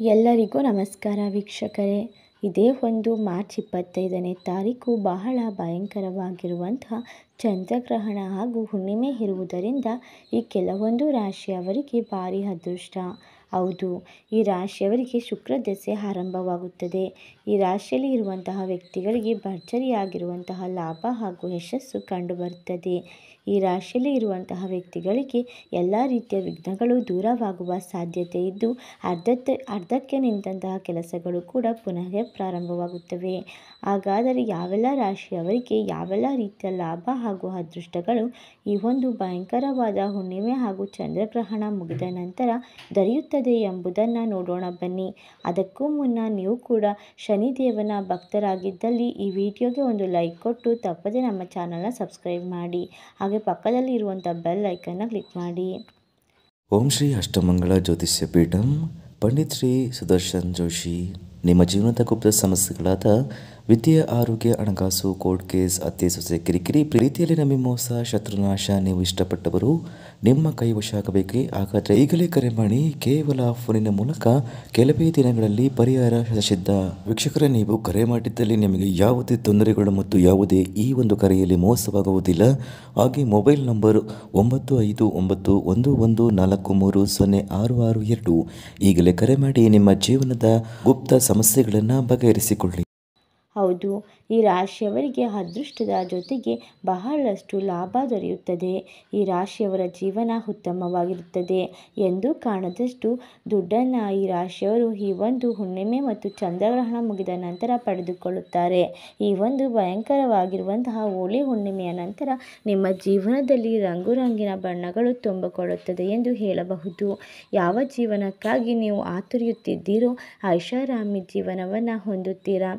ಎಲ್ಲರಿಗೂ ನಮಸ್ಕಾರ ವೀಕ್ಷಕರೇ. ಇದೇ ಒಂದು ಮಾರ್ಚ್ ಇಪ್ಪತ್ತೈದನೇ ತಾರೀಕು ಬಹಳ ಭಯಂಕರವಾಗಿರುವಂತಹ ಚಂದ್ರಗ್ರಹಣ ಹಾಗೂ ಹುಣ್ಣಿಮೆ ಇರುವುದರಿಂದ ಈ ಕೆಲವೊಂದು ರಾಶಿಯವರಿಗೆ ಭಾರಿ ಅದೃಷ್ಟ. ಹೌದು, ಈ ರಾಶಿಯವರಿಗೆ ಶುಕ್ರ ದಶೆ ಆರಂಭವಾಗುತ್ತದೆ. ಈ ರಾಶಿಯಲ್ಲಿ ಇರುವಂತಹ ವ್ಯಕ್ತಿಗಳಿಗೆ ಭರ್ಜರಿಯಾಗಿರುವಂತಹ ಲಾಭ ಹಾಗೂ ಯಶಸ್ಸು ಕಂಡುಬರುತ್ತದೆ. ಈ ರಾಶಿಯಲ್ಲಿ ಇರುವಂತಹ ವ್ಯಕ್ತಿಗಳಿಗೆ ಎಲ್ಲ ರೀತಿಯ ವಿಘ್ನಗಳು ದೂರವಾಗುವ ಸಾಧ್ಯತೆ ಇದ್ದು ಅರ್ಧಕ್ಕೆ ಅರ್ಧಕ್ಕೆ ನಿಂತಹ ಕೆಲಸಗಳು ಕೂಡ ಪುನಃ ಪ್ರಾರಂಭವಾಗುತ್ತವೆ. ಹಾಗಾದರೆ ಯಾವೆಲ್ಲ ರಾಶಿಯವರಿಗೆ ಯಾವೆಲ್ಲ ರೀತಿಯ ಲಾಭ ಹಾಗೂ ಅದೃಷ್ಟಗಳು ಈ ಒಂದು ಭಯಂಕರವಾದ ಹುಣ್ಣಿಮೆ ಹಾಗೂ ಚಂದ್ರಗ್ರಹಣ ಮುಗಿದ ನಂತರ ದೊರೆಯುತ್ತದೆ ಎಂಬುದನ್ನು ನೋಡೋಣ ಬನ್ನಿ. ಅದಕ್ಕೂ ಮುನ್ನ ನೀವು ಕೂಡ ಶನಿದೇವನ ಭಕ್ತರಾಗಿದ್ದಲ್ಲಿ ಈ ವಿಡಿಯೋಗೆ ಒಂದು ಲೈಕ್ ಕೊಟ್ಟು ತಪ್ಪದೆ ನಮ್ಮ ಚಾನಲ್ನ ಸಬ್ಸ್ಕ್ರೈಬ್ ಮಾಡಿ. ಹಾಗೆ ಪಕ್ಕದಲ್ಲಿ ಇರುವಂಥ ಬೆಲ್ ಐಕನ್ನ ಕ್ಲಿಕ್ ಮಾಡಿ. ಓಂ ಶ್ರೀ ಅಷ್ಟಮಂಗಳ ಜ್ಯೋತಿಷ್ಯ ಪೀಠಂ, ಪಂಡಿತ್ ಶ್ರೀ ಸುದರ್ಶನ್ ಜೋಶಿ. ನಿಮ್ಮ ಜೀವನದ ಗುಪ್ತ ಸಮಸ್ಯೆಗಳಾದ ವಿದ್ಯೆ ಆರೋಗ್ಯ, ಹಣಕಾಸು, ಕೋರ್ಟ್ ಕೇಸ್ ಅತ್ತೆ ಸೊಸೆ ಕಿರಿಕಿರಿ, ಪ್ರೀತಿಯಲ್ಲಿ ನಮಗೆ ಮೋಸ, ಶತ್ರುನಾಶ, ನೀವು ಇಷ್ಟಪಟ್ಟವರು ನಿಮ್ಮ ಕೈ ವಶ ಆಗಬೇಕೆ ಹಾಗಾದರೆ ಈಗಲೇ ಕರೆ ಮಾಡಿ, ಕೇವಲ ಫೋನಿನ ಮೂಲಕ ಕೆಲವೇ ದಿನಗಳಲ್ಲಿ ಪರಿಹಾರ ಸಿದ್ಧ. ವೀಕ್ಷಕರೇ, ನೀವು ಕರೆ ಮಾಡಿದ್ದಲ್ಲಿ ನಿಮಗೆ ಯಾವುದೇ ತೊಂದರೆಗಳು ಮತ್ತು ಯಾವುದೇ ಈ ಒಂದು ಕರೆಯಲ್ಲಿ ಮೋಸವಾಗುವುದಿಲ್ಲ. ಹಾಗೆ ಮೊಬೈಲ್ ನಂಬರ್ ಒಂಬತ್ತು ಐದು ಒಂಬತ್ತು ಒಂದು ಒಂದು ನಾಲ್ಕು ಮೂರು ಸೊನ್ನೆ ಆರು ಆರು ಎರಡು ಈಗಲೇ ಕರೆ ಮಾಡಿ ನಿಮ್ಮ ಜೀವನದ ಗುಪ್ತ ಸಮಸ್ಯೆಗಳನ್ನು ಬಗೆಹರಿಸಿಕೊಳ್ಳಿ. ಹೌದು, ಈ ರಾಶಿಯವರಿಗೆ ಅದೃಷ್ಟದ ಜೊತೆಗೆ ಬಹಳಷ್ಟು ಲಾಭ ದೊರೆಯುತ್ತದೆ. ಈ ರಾಶಿಯವರ ಜೀವನ ಉತ್ತಮವಾಗಿರುತ್ತದೆ ಎಂದು ಕಾಣದಷ್ಟು ದುಡ್ಡನ್ನು ಈ ರಾಶಿಯವರು ಈ ಒಂದು ಹುಣ್ಣಿಮೆ ಮತ್ತು ಚಂದ್ರಗ್ರಹಣ ಮುಗಿದ ನಂತರ ಪಡೆದುಕೊಳ್ಳುತ್ತಾರೆ. ಈ ಒಂದು ಭಯಂಕರವಾಗಿರುವಂತಹ ಹೋಳಿ ಹುಣ್ಣಿಮೆಯ ನಂತರ ನಿಮ್ಮ ಜೀವನದಲ್ಲಿ ರಂಗುರಂಗಿನ ಬಣ್ಣಗಳು ತುಂಬಿಕೊಳ್ಳುತ್ತದೆ ಎಂದು ಹೇಳಬಹುದು. ಯಾವ ಜೀವನಕ್ಕಾಗಿ ನೀವು ಆತುರಿಯುತ್ತಿದ್ದೀರೋ ಐಷಾರಾಮಿ ಜೀವನವನ್ನು ಹೊಂದುತ್ತೀರಾ?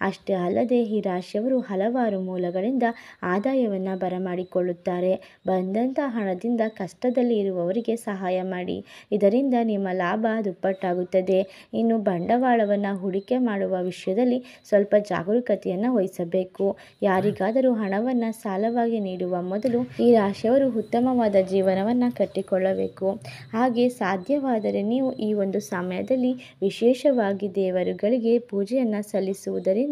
ಅಷ್ಟೇ ಅಲ್ಲದೆ ಈ ರಾಶಿಯವರು ಹಲವಾರು ಮೂಲಗಳಿಂದ ಆದಾಯವನ್ನು ಬರಮಾಡಿಕೊಳ್ಳುತ್ತಾರೆ. ಬಂದಂಥ ಹಣದಿಂದ ಕಷ್ಟದಲ್ಲಿ ಇರುವವರಿಗೆ ಸಹಾಯ ಮಾಡಿ. ಇದರಿಂದ ನಿಮ್ಮ ಲಾಭ ದುಪ್ಪಟ್ಟಾಗುತ್ತದೆ. ಇನ್ನು ಬಂಡವಾಳವನ್ನು ಹೂಡಿಕೆ ಮಾಡುವ ವಿಷಯದಲ್ಲಿ ಸ್ವಲ್ಪ ಜಾಗರೂಕತೆಯನ್ನು ವಹಿಸಬೇಕು. ಯಾರಿಗಾದರೂ ಹಣವನ್ನು ಸಾಲವಾಗಿ ನೀಡುವ ಮೊದಲು ಈ ರಾಶಿಯವರು ಉತ್ತಮವಾದ ಜೀವನವನ್ನು ಕಟ್ಟಿಕೊಳ್ಳಬೇಕು. ಹಾಗೆ ಸಾಧ್ಯವಾದರೆ ನೀವು ಈ ಒಂದು ಸಮಯದಲ್ಲಿ ವಿಶೇಷವಾಗಿ ದೇವರುಗಳಿಗೆ ಪೂಜೆಯನ್ನು ಸಲ್ಲಿಸುವುದರಿಂದ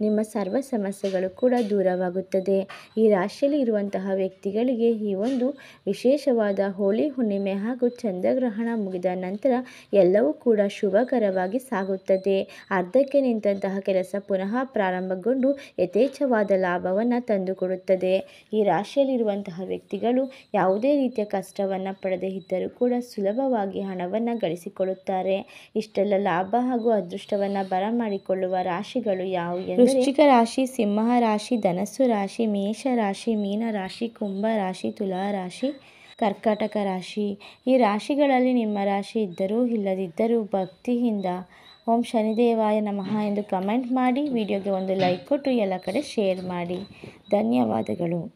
ನಿಮ್ಮ ಸರ್ವ ಸಮಸ್ಯೆಗಳು ಕೂಡ ದೂರವಾಗುತ್ತದೆ. ಈ ರಾಶಿಯಲ್ಲಿ ಇರುವಂತಹ ವ್ಯಕ್ತಿಗಳಿಗೆ ಈ ಒಂದು ವಿಶೇಷವಾದ ಹೋಳಿ, ಹುಣ್ಣಿಮೆ ಹಾಗೂ ಚಂದ್ರಗ್ರಹಣ ಮುಗಿದ ನಂತರ ಎಲ್ಲವೂ ಕೂಡ ಶುಭಕರವಾಗಿ ಸಾಗುತ್ತದೆ. ಅರ್ಧಕ್ಕೆ ನಿಂತಹ ಕೆಲಸ ಪುನಃ ಪ್ರಾರಂಭಗೊಂಡು ಯಥೇಚ್ಛವಾದ ಲಾಭವನ್ನು ತಂದುಕೊಡುತ್ತದೆ. ಈ ರಾಶಿಯಲ್ಲಿರುವಂತಹ ವ್ಯಕ್ತಿಗಳು ಯಾವುದೇ ರೀತಿಯ ಕಷ್ಟವನ್ನು ಪಡೆದೇ ಇದ್ದರೂ ಕೂಡ ಸುಲಭವಾಗಿ ಹಣವನ್ನು ಗಳಿಸಿಕೊಳ್ಳುತ್ತಾರೆ. ಇಷ್ಟೆಲ್ಲ ಲಾಭ ಹಾಗೂ ಅದೃಷ್ಟವನ್ನು ಬರಮಾಡಿಕೊಳ್ಳುವ ರಾಶಿಗಳು ಎಂದರೆ ವೃಶ್ಚಿಕ ರಾಶಿ, ಸಿಂಹ ರಾಶಿ, ಧನಸ್ಸು ರಾಶಿ, ಮೇಷ ರಾಶಿ, ಮೀನ ರಾಶಿ, ಕುಂಭ ರಾಶಿ, ತುಲಾ ರಾಶಿ, ಕರ್ಕಾಟಕ ರಾಶಿ. ಈ ರಾಶಿಗಳಲ್ಲಿ ನಿಮ್ಮ ರಾಶಿ ಇದ್ದರೂ ಇಲ್ಲದಿದ್ದರೂ ಭಕ್ತಿಯಿಂದ ಓಂ ಶನಿದೇವಾಯ ನಮಃ ಎಂದು ಕಮೆಂಟ್ ಮಾಡಿ, ವಿಡಿಯೋಗೆ ಒಂದು ಲೈಕ್ ಕೊಟ್ಟು ಎಲ್ಲ ಕಡೆ ಶೇರ್ ಮಾಡಿ. ಧನ್ಯವಾದಗಳು.